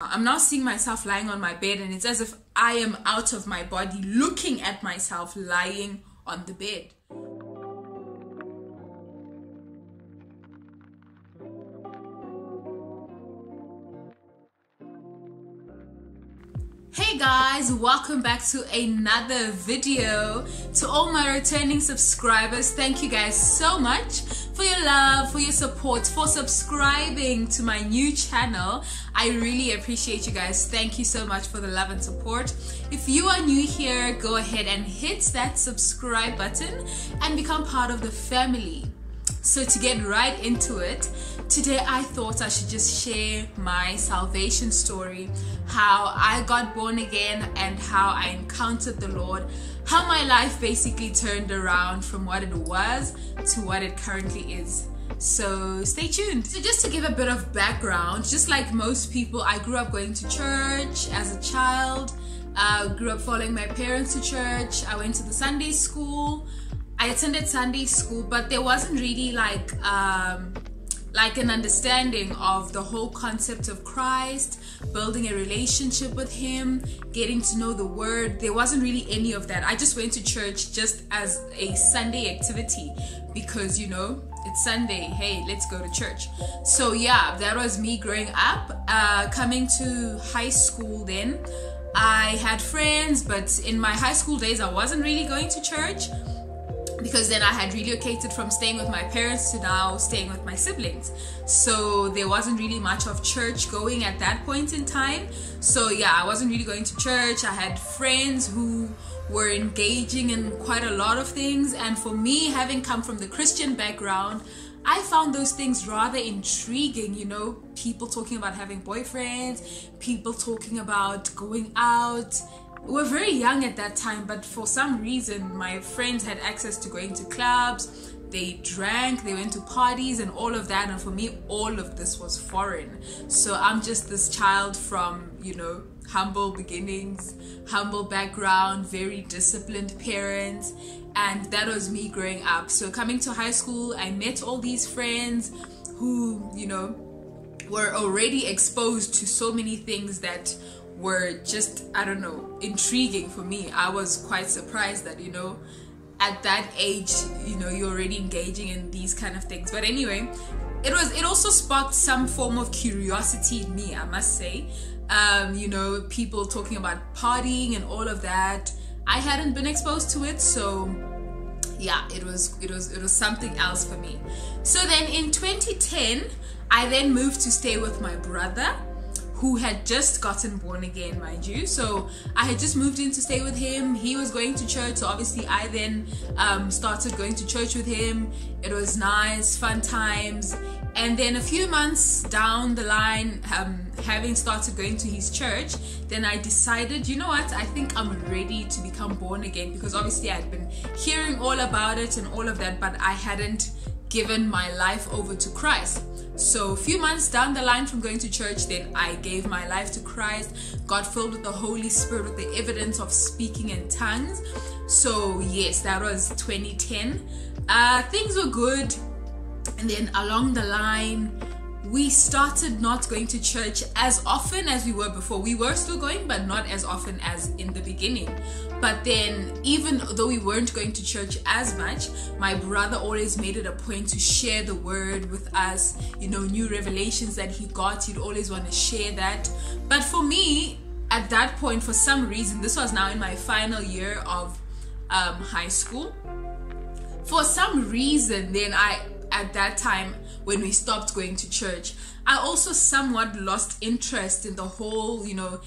I'm now seeing myself lying on my bed, and it's as if I am out of my body looking at myself lying on the bed. Guys, welcome back to another video. To all my returning subscribers, thank you guys so much for your love, for your support, for subscribing to my new channel. I really appreciate you guys. Thank you so much for the love and support. If you are new here, go ahead and hit that subscribe button and become part of the family. So, to get right into it, today I thought I should just share my salvation story how I got born again and how I encountered the Lord, how my life basically turned around from what it was to what it currently is. So stay tuned. So, just to give a bit of background, just like most people, I grew up going to church as a child. Uh, grew up following my parents to church. I went to the Sunday school. I attended Sunday school, but there wasn't really like um, like an understanding of the whole concept of Christ, building a relationship with Him, getting to know the Word. There wasn't really any of that. I just went to church just as a Sunday activity because you know it's Sunday. Hey, let's go to church. So yeah, that was me growing up. Uh, coming to high school then. I had friends, but in my high school days, I wasn't really going to church because then I had relocated from staying with my parents to now staying with my siblings. So there wasn't really much of church going at that point in time. So yeah, I wasn't really going to church. I had friends who were engaging in quite a lot of things. And for me, having come from the Christian background, I found those things rather intriguing, you know, people talking about having boyfriends, people talking about going out we were very young at that time, but for some reason, my friends had access to going to clubs. They drank, they went to parties, and all of that. And for me, all of this was foreign. So I'm just this child from, you know, humble beginnings, humble background, very disciplined parents. And that was me growing up. So coming to high school, I met all these friends who, you know, were already exposed to so many things that were just I don't know intriguing for me. I was quite surprised that you know at that age you know you're already engaging in these kind of things. But anyway, it was it also sparked some form of curiosity in me. I must say, um, you know, people talking about partying and all of that. I hadn't been exposed to it, so yeah, it was it was it was something else for me. So then in 2010, I then moved to stay with my brother who had just gotten born again, mind you. So I had just moved in to stay with him. He was going to church, so obviously I then um, started going to church with him. It was nice, fun times. And then a few months down the line, um, having started going to his church, then I decided, you know what, I think I'm ready to become born again because obviously I'd been hearing all about it and all of that, but I hadn't given my life over to Christ. So, a few months down the line from going to church, then I gave my life to Christ, got filled with the Holy Spirit with the evidence of speaking in tongues. So, yes, that was 2010. Uh, things were good. And then along the line, we started not going to church as often as we were before. We were still going, but not as often as in the beginning. But then, even though we weren't going to church as much, my brother always made it a point to share the word with us. You know, new revelations that he got, he'd always want to share that. But for me, at that point, for some reason, this was now in my final year of um, high school. For some reason, then I, at that time, when we stopped going to church. I also somewhat lost interest in the whole, you know,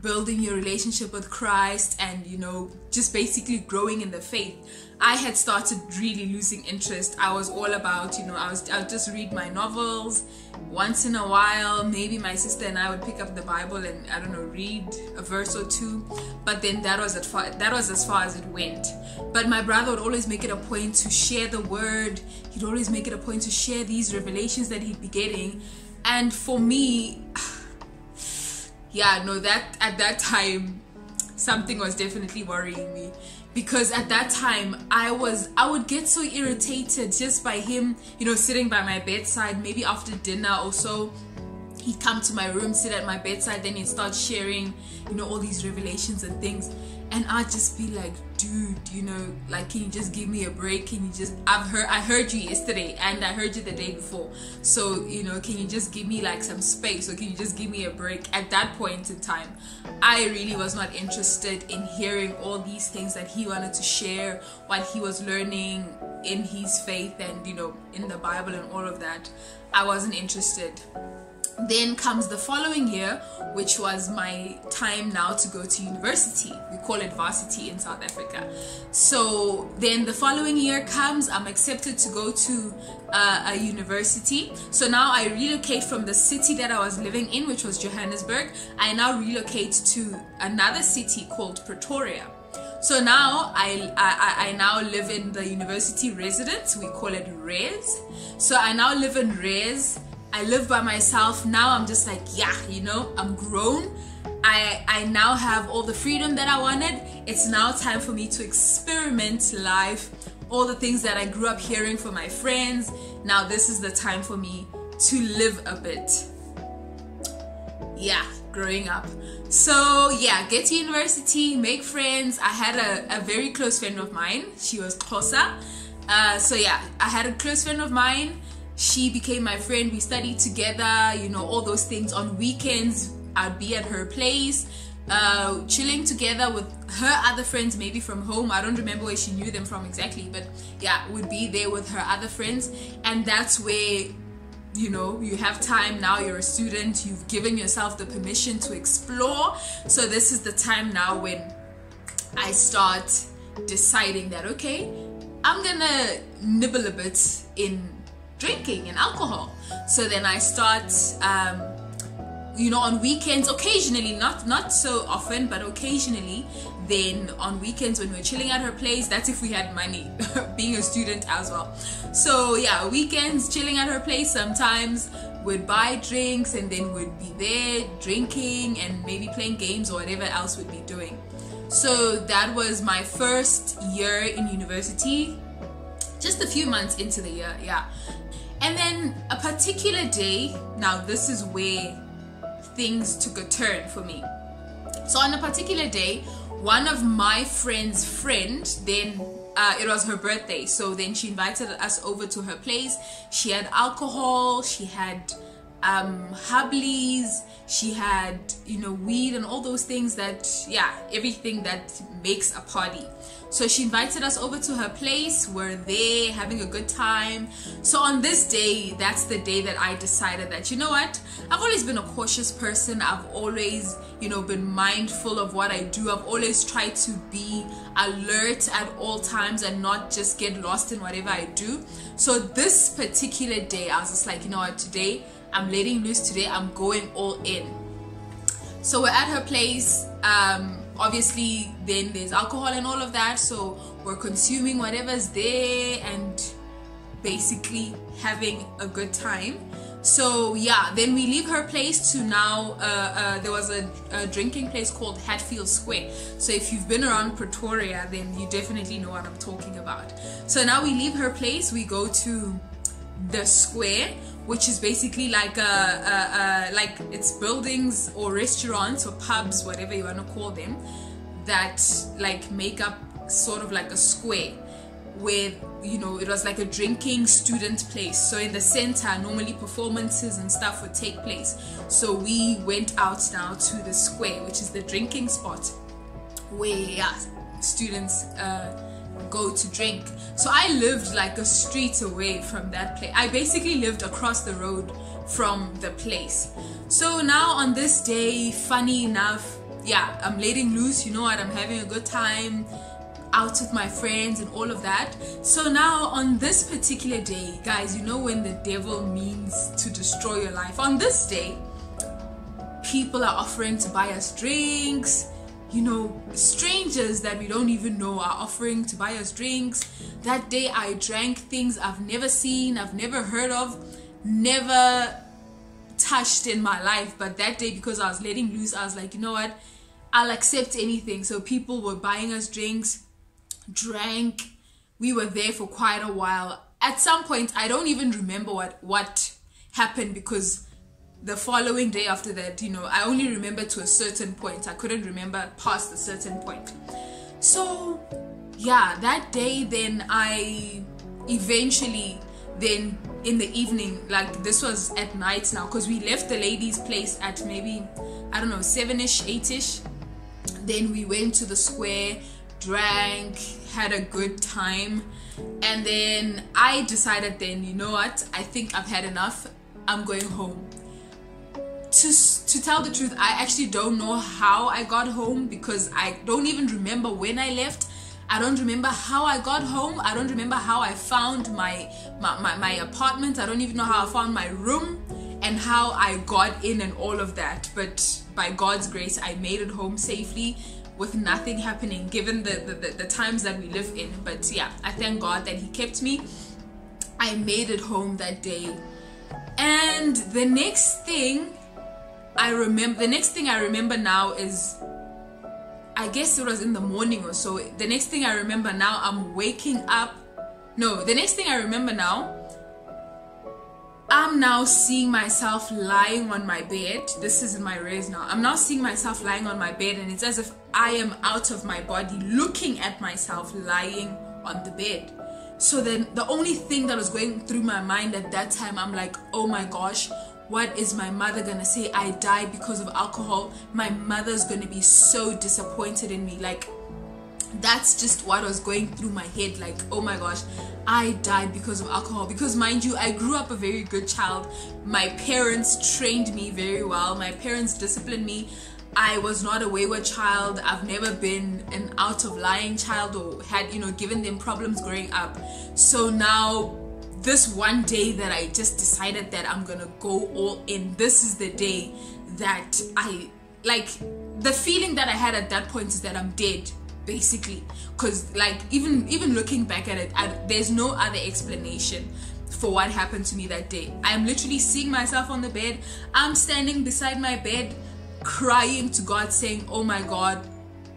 building your relationship with Christ and you know just basically growing in the faith I had started really losing interest. I was all about you know I was I would just read my novels once in a while. Maybe my sister and I would pick up the Bible and I don't know read a verse or two. But then that was as far that was as far as it went. But my brother would always make it a point to share the word. He'd always make it a point to share these revelations that he'd be getting. And for me yeah, no, that at that time something was definitely worrying me because at that time I was I would get so irritated just by him, you know, sitting by my bedside, maybe after dinner or so. he'd come to my room, sit at my bedside, then he'd start sharing, you know, all these revelations and things. And I'd just be like, dude, you know, like, can you just give me a break? Can you just, I've heard, I heard you yesterday and I heard you the day before. So, you know, can you just give me like some space or can you just give me a break? At that point in time, I really was not interested in hearing all these things that he wanted to share, what he was learning in his faith and, you know, in the Bible and all of that. I wasn't interested then comes the following year which was my time now to go to university. We call it varsity in south africa. So then the following year comes i'm accepted to go to uh, a university. So now i relocate from the city that i was living in which was johannesburg. I now relocate to another city called pretoria. So now I, I I now live in the university residence. We call it res. So I now live in res I live by myself. Now I'm just like, yeah, you know, I'm grown. I I now have all the freedom that I wanted. It's now time for me to experiment life. All the things that I grew up hearing from my friends. Now this is the time for me to live a bit. Yeah, growing up. So yeah, get to university, make friends. I had a, a very close friend of mine. She was Xhosa. Uh, so yeah, I had a close friend of mine she became my friend. We studied together you know all those things on weekends. I'd be at her place uh, chilling together with her other friends maybe from home. I don't remember where she knew them from exactly but yeah would be there with her other friends. And that's where you know you have time now. You're a student. You've given yourself the permission to explore. So this is the time now when i start deciding that okay i'm gonna nibble a bit in drinking and alcohol. So then I start, um, you know, on weekends, occasionally, not not so often, but occasionally. Then on weekends when we're chilling at her place, that's if we had money, being a student as well. So yeah, weekends chilling at her place. Sometimes we'd buy drinks and then we'd be there drinking and maybe playing games or whatever else we'd be doing. So that was my first year in university just a few months into the year, yeah. And then a particular day, now this is where things took a turn for me. So on a particular day, one of my friend's friend then uh, it was her birthday so then she invited us over to her place she had alcohol she had um she had you know weed and all those things that yeah everything that makes a party so she invited us over to her place. We're there having a good time. So on this day, that's the day that I decided that, you know what? I've always been a cautious person. I've always, you know, been mindful of what I do. I've always tried to be alert at all times and not just get lost in whatever I do. So this particular day, I was just like, you know what? Today, I'm letting loose. Today, I'm going all in. So we're at her place. Um, obviously then there's alcohol and all of that so we're consuming whatever's there and basically having a good time. So yeah then we leave her place to now uh, uh, there was a, a, drinking place called hatfield square. So if you've been around pretoria then you definitely know what i'm talking about. So now we leave her place we go to the square which is basically like a, a, a, like it's buildings or restaurants or pubs whatever you want to call them that like make up sort of like a square where you know it was like a drinking student place. So in the center normally performances and stuff would take place. So we went out now to the square which is the drinking spot where yeah, students uh, go to drink. So I lived like a street away from that place. I basically lived across the road from the place. So now on this day, funny enough, yeah, I'm letting loose, you know what, I'm having a good time out with my friends and all of that. So now on this particular day, guys, you know when the devil means to destroy your life. On this day, people are offering to buy us drinks, you know, strangers that we don't even know are offering to buy us drinks. That day I drank things I've never seen, I've never heard of, never touched in my life. But that day, because I was letting loose, I was like, you know what? I'll accept anything. So people were buying us drinks, drank. We were there for quite a while. At some point, I don't even remember what what happened because the following day after that, you know, I only remember to a certain point. I couldn't remember past a certain point. So, yeah, that day then I eventually then in the evening, like this was at night now, because we left the lady's place at maybe I don't know seven ish, eight ish. Then we went to the square, drank, had a good time, and then I decided then you know what I think I've had enough. I'm going home. To, to tell the truth, I actually don't know how I got home because I don't even remember when I left. I don't remember how I got home. I don't remember how I found my, my, my, my apartment. I don't even know how I found my room and how I got in and all of that. But by God's grace, I made it home safely with nothing happening given the, the, the, the times that we live in. But yeah, I thank God that He kept me. I made it home that day. And the next thing I remember, the next thing I remember now is I guess it was in the morning or so. The next thing I remember now, I'm waking up. No, the next thing I remember now, I'm now seeing myself lying on my bed. This is in my res now. I'm now seeing myself lying on my bed, and it's as if I am out of my body, looking at myself lying on the bed. So then, the only thing that was going through my mind at that time, I'm like, oh my gosh, what is my mother gonna say? I died because of alcohol. My mother's gonna be so disappointed in me. Like, that's just what was going through my head. Like oh my gosh i died because of alcohol. Because mind you i grew up a very good child. My parents trained me very well. My parents disciplined me. I was not a wayward child. I've never been an out of lying child or had you know given them problems growing up. So now this one day that I just decided that I'm gonna go all in, this is the day that I like the feeling that I had at that point is that I'm dead basically. Because like even even looking back at it I, there's no other explanation for what happened to me that day. I'm literally seeing myself on the bed. I'm standing beside my bed crying to god saying oh my god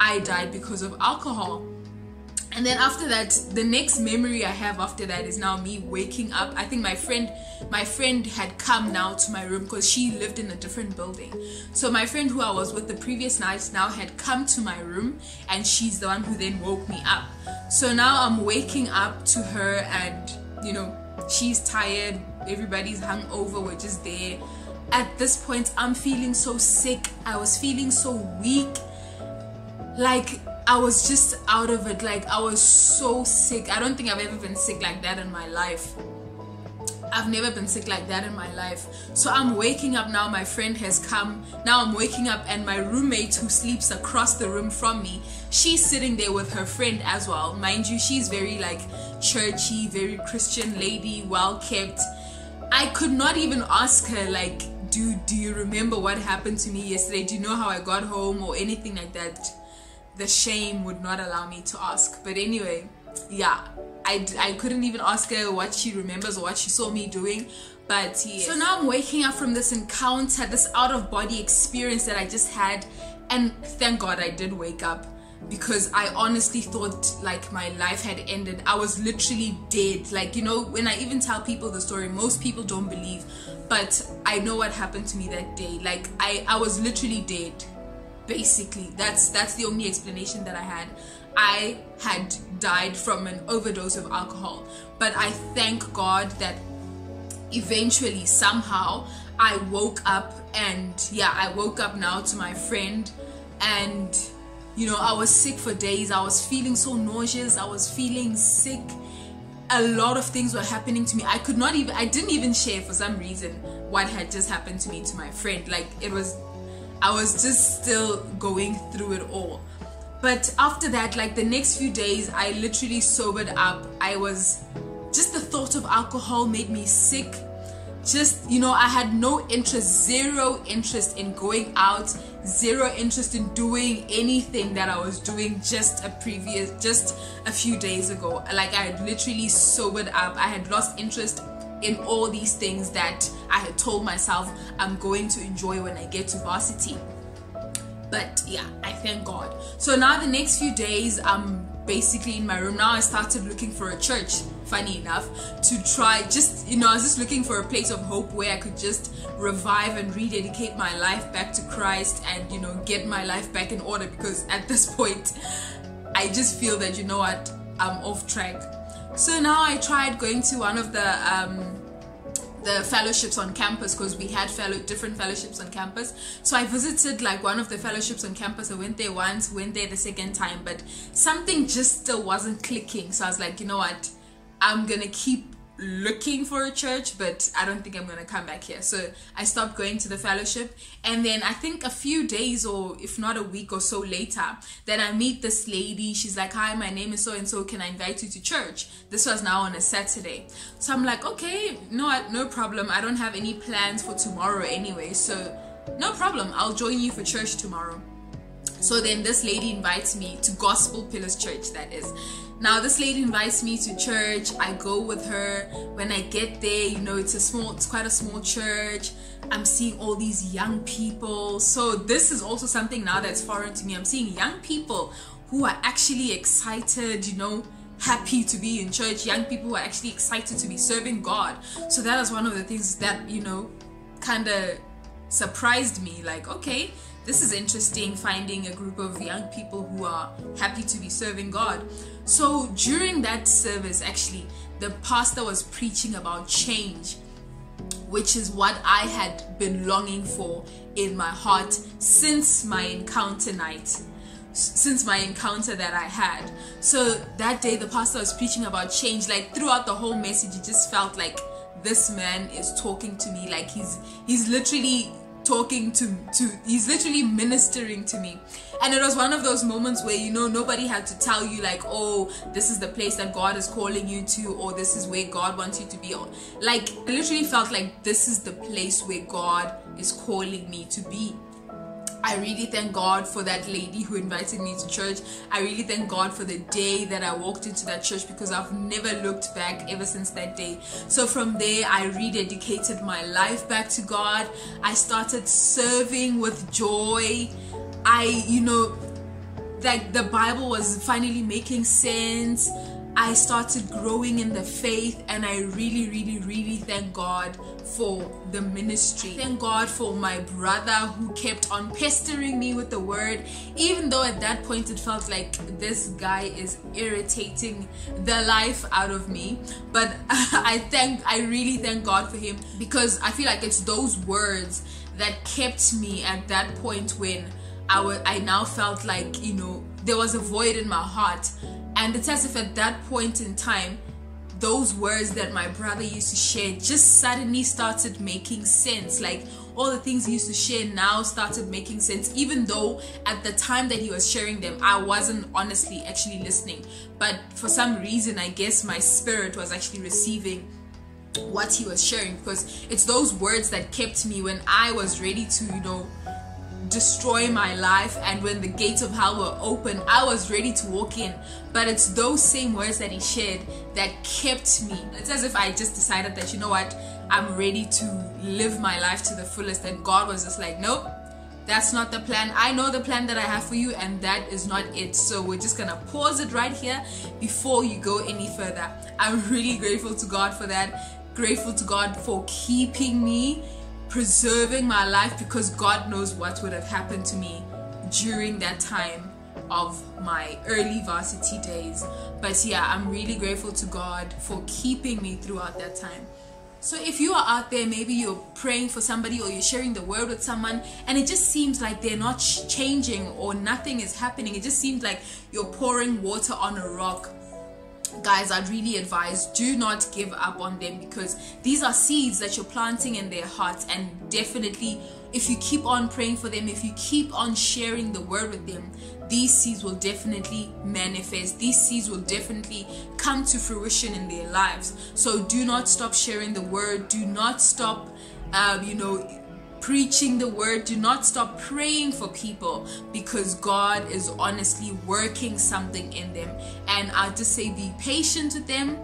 i died because of alcohol and then after that the next memory i have after that is now me waking up. I think my friend my friend had come now to my room because she lived in a different building. So my friend who i was with the previous night now had come to my room and she's the one who then woke me up. So now i'm waking up to her and you know she's tired everybody's hungover we're just there. At this point i'm feeling so sick. I was feeling so weak. Like I was just out of it. Like I was so sick. I don't think I've ever been sick like that in my life. I've never been sick like that in my life. So I'm waking up now. My friend has come. Now I'm waking up, and my roommate, who sleeps across the room from me, she's sitting there with her friend as well. Mind you, she's very like churchy, very Christian lady, well kept. I could not even ask her, like, do, do you remember what happened to me yesterday? Do you know how I got home or anything like that? The shame would not allow me to ask. But anyway, yeah, I, I couldn't even ask her what she remembers or what she saw me doing. But yeah. So now I'm waking up from this encounter, this out of body experience that I just had. And thank God I did wake up because I honestly thought like my life had ended. I was literally dead. Like, you know, when I even tell people the story, most people don't believe. But I know what happened to me that day. Like, I, I was literally dead basically that's that's the only explanation that i had. I had died from an overdose of alcohol but i thank god that eventually somehow i woke up and yeah i woke up now to my friend and you know i was sick for days. I was feeling so nauseous. I was feeling sick. A lot of things were happening to me. I could not even i didn't even share for some reason what had just happened to me to my friend. Like it was I was just still going through it all. But after that, like the next few days, I literally sobered up. I was just the thought of alcohol made me sick. Just, you know, I had no interest, zero interest in going out, zero interest in doing anything that I was doing just a previous, just a few days ago. Like I had literally sobered up. I had lost interest in all these things that I had told myself I'm going to enjoy when I get to varsity. But yeah, I thank God. So now the next few days, I'm basically in my room. Now I started looking for a church, funny enough, to try just, you know, I was just looking for a place of hope where I could just revive and rededicate my life back to Christ and, you know, get my life back in order because at this point, I just feel that, you know what, I'm off track. So now I tried going to one of the, um, the fellowships on campus because we had fellow different fellowships on campus. So I visited like one of the fellowships on campus. I went there once, went there the second time, but something just still wasn't clicking. So I was like, you know what, I'm gonna keep looking for a church, but I don't think I'm gonna come back here. So I stopped going to the fellowship, and then I think a few days or if not a week or so later, then I meet this lady. She's like, "Hi, my name is so and so. Can I invite you to church?" This was now on a Saturday, so I'm like, "Okay, no, no problem. I don't have any plans for tomorrow anyway, so no problem. I'll join you for church tomorrow." So then this lady invites me to Gospel Pillars Church, that is. Now this lady invites me to church. I go with her. When I get there, you know, it's a small, it's quite a small church. I'm seeing all these young people. So this is also something now that's foreign to me. I'm seeing young people who are actually excited, you know, happy to be in church, young people who are actually excited to be serving God. So that is one of the things that, you know, kind of surprised me. Like, okay, this is interesting finding a group of young people who are happy to be serving God. So during that service, actually, the pastor was preaching about change, which is what I had been longing for in my heart since my encounter night since my encounter that I had. So that day, the pastor was preaching about change. Like throughout the whole message, it just felt like this man is talking to me. Like he's he's literally talking to to he's literally ministering to me. And it was one of those moments where you know nobody had to tell you like oh this is the place that god is calling you to or this is where god wants you to be. On like I literally felt like this is the place where god is calling me to be I really thank God for that lady who invited me to church. I really thank God for the day that I walked into that church because I've never looked back ever since that day. So from there, I rededicated my life back to God. I started serving with joy. I, you know, like the Bible was finally making sense. I started growing in the faith, and I really, really, really thank God for the ministry. Thank God for my brother who kept on pestering me with the word, even though at that point it felt like this guy is irritating the life out of me. But I thank, I really thank God for him because I feel like it's those words that kept me at that point when I, w- I now felt like, you know, there was a void in my heart and it's as if at that point in time, those words that my brother used to share just suddenly started making sense. Like all the things he used to share now started making sense, even though at the time that he was sharing them, I wasn't honestly actually listening. But for some reason, I guess my spirit was actually receiving what he was sharing because it's those words that kept me when I was ready to, you know, destroy my life and when the gates of hell were open i was ready to walk in. But it's those same words that he shared that kept me. It's as if i just decided that you know what i'm ready to live my life to the fullest. And god was just like nope that's not the plan. I know the plan that i have for you and that is not it. So we're just gonna pause it right here before you go any further. I'm really grateful to god for that. Grateful to god for keeping me preserving my life because God knows what would have happened to me during that time of my early varsity days. But yeah, I'm really grateful to God for keeping me throughout that time. So if you are out there, maybe you're praying for somebody or you're sharing the word with someone and it just seems like they're not changing or nothing is happening. It just seems like you're pouring water on a rock guys i'd really advise do not give up on them because these are seeds that you're planting in their hearts. And definitely if you keep on praying for them if you keep on sharing the word with them these seeds will definitely manifest. These seeds will definitely come to fruition in their lives. So do not stop sharing the word. Do not stop um, you know preaching the word. Do not stop praying for people because God is honestly working something in them. And I'll just say, be patient with them,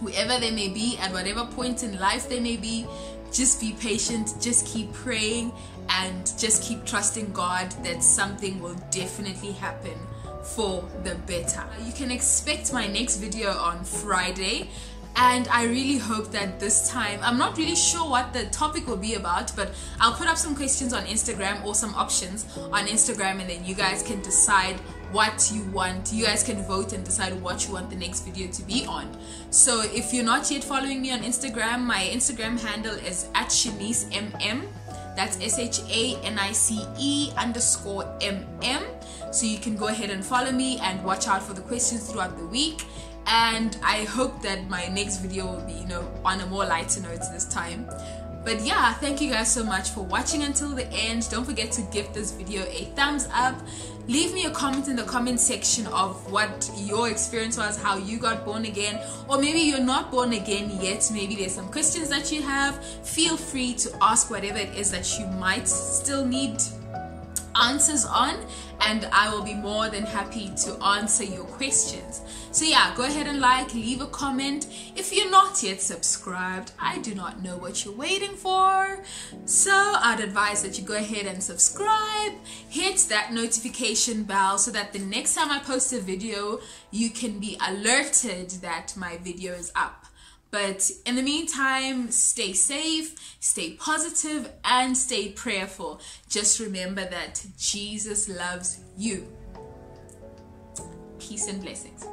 whoever they may be, at whatever point in life they may be. Just be patient, just keep praying, and just keep trusting God that something will definitely happen for the better. You can expect my next video on Friday and I really hope that this time I'm not really sure what the topic will be about but I'll put up some questions on Instagram or some options on Instagram and then you guys can decide what you want. You guys can vote and decide what you want the next video to be on. So if you're not yet following me on Instagram my Instagram handle is at Shanice MM that's S-H-A-N-I-C-E underscore M-M so you can go ahead and follow me and watch out for the questions throughout the week and I hope that my next video will be you know on a more lighter note this time. But yeah thank you guys so much for watching until the end. Don't forget to give this video a thumbs up. Leave me a comment in the comment section of what your experience was how you got born again. Or maybe you're not born again yet. Maybe there's some questions that you have. Feel free to ask whatever it is that you might still need answers on and I will be more than happy to answer your questions. So yeah, go ahead and like, leave a comment. If you're not yet subscribed, I do not know what you're waiting for. So I'd advise that you go ahead and subscribe, hit that notification bell so that the next time I post a video, you can be alerted that my video is up. But in the meantime, stay safe, stay positive, and stay prayerful. Just remember that Jesus loves you. Peace and blessings.